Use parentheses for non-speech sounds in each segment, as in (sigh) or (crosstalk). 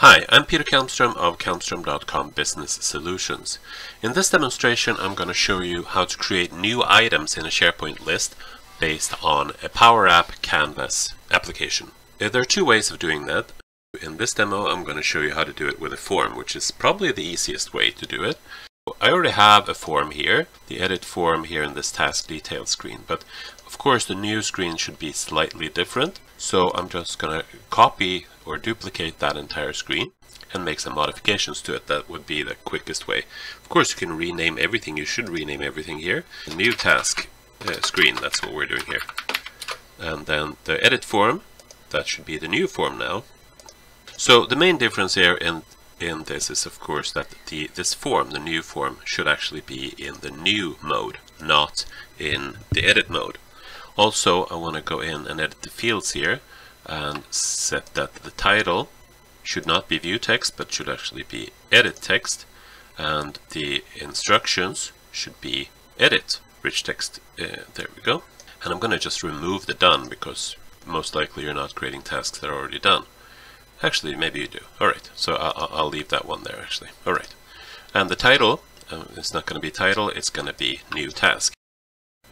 Hi, I'm Peter Kalmström of Kalmström.com Business Solutions. In this demonstration I'm going to show you how to create new items in a SharePoint list based on a Power App Canvas application. There are two ways of doing that. In this demo I'm going to show you how to do it with a form, which is probably the easiest way to do it. I already have a form here, the edit form here in this task details screen, but of course the new screen should be slightly different. So I'm just going to copy or duplicate that entire screen and make some modifications to it. That would be the quickest way. Of course, you can rename everything. You should rename everything here. New task uh, screen, that's what we're doing here. And then the edit form, that should be the new form now. So the main difference here in in this is of course that the this form, the new form, should actually be in the new mode, not in the edit mode. Also, I want to go in and edit the fields here and set that the title should not be view text but should actually be edit text and the instructions should be edit rich text. Uh, there we go. And I'm gonna just remove the done because most likely you're not creating tasks that are already done. Actually maybe you do. Alright so I'll, I'll, leave that one there actually. Alright and the title uh, it's not gonna be title it's gonna be new task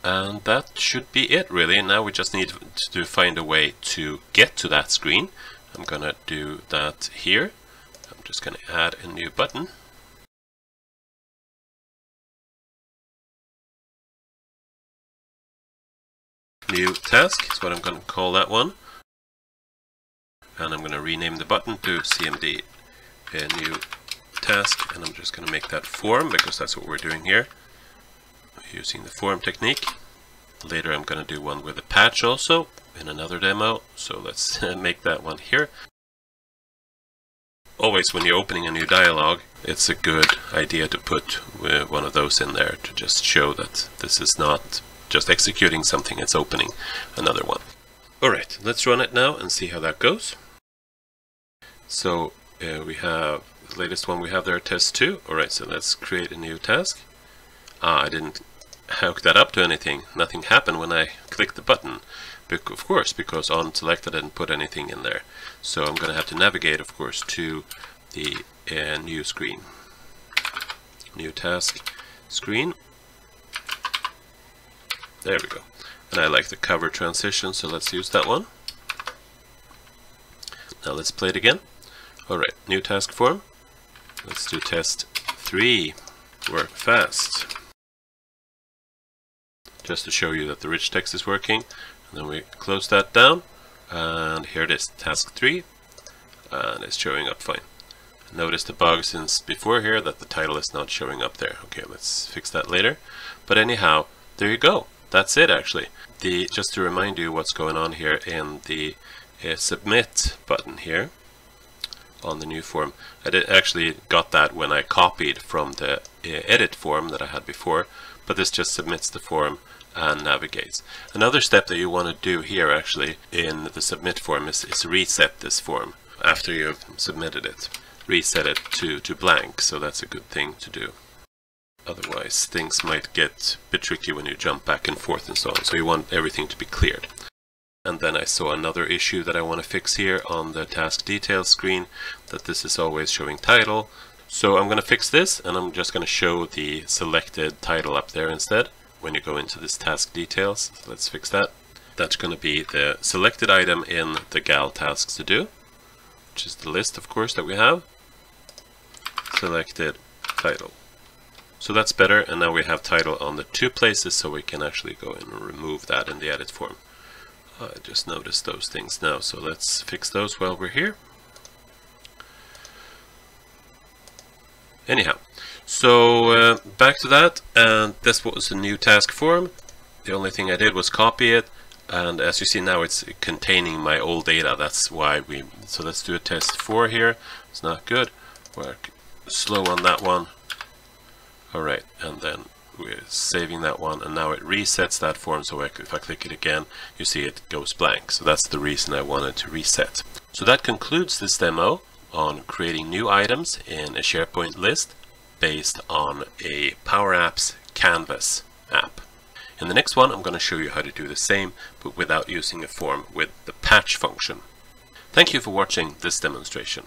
and that should be it really. Now we just need to find a way to get to that screen. I'm gonna do that here. I'm just gonna add a new button. New task is what I'm gonna call that one. And I'm gonna rename the button to CMD a new task and I'm just gonna make that form because that's what we're doing here using the form technique. Later I'm going to do one with a patch also in another demo, so let's (laughs) make that one here. Always when you're opening a new dialog, it's a good idea to put uh, one of those in there to just show that this is not just executing something, it's opening another one. Alright, let's run it now and see how that goes. So uh, we have the latest one we have there, test 2. Alright, so let's create a new task. Ah, I didn't hook that up to anything. Nothing happened when I clicked the button. of course, because on select I didn't put anything in there. So I'm going to have to navigate, of course, to the uh, new screen. New task screen. There we go. And I like the cover transition, so let's use that one. Now let's play it again. Alright, new task form. Let's do test 3. Work fast just to show you that the rich text is working. And then we close that down, and here it is, task 3, and it's showing up fine. Notice the bug since before here that the title is not showing up there. Okay, let's fix that later. But anyhow, there you go. That's it actually. The Just to remind you what's going on here in the uh, submit button here on the new form. I did actually got that when I copied from the uh, edit form that I had before, but this just submits the form and navigates. Another step that you want to do here actually in the submit form is, is reset this form after you've submitted it. Reset it to, to blank, so that's a good thing to do. Otherwise things might get a bit tricky when you jump back and forth and so on, so you want everything to be cleared. And then I saw another issue that I want to fix here on the task details screen, that this is always showing title. So I'm going to fix this and I'm just going to show the selected title up there instead when you go into this task details. Let's fix that. That's going to be the selected item in the gal tasks to do, which is the list, of course, that we have. Selected title. So that's better, and now we have title on the two places, so we can actually go and remove that in the edit form. I just noticed those things now, so let's fix those while we're here. Anyhow, so uh, back to that, and this was the new task form. The only thing I did was copy it, and as you see now it's containing my old data. That's why we, so let's do a test 4 here. It's not good. Work slow on that one. Alright, and then we're saving that one, and now it resets that form, so if I click it again, you see it goes blank. So that's the reason I wanted to reset. So that concludes this demo on creating new items in a SharePoint list based on a Power Apps Canvas app. In the next one, I'm going to show you how to do the same, but without using a form with the patch function. Thank you for watching this demonstration.